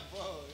casi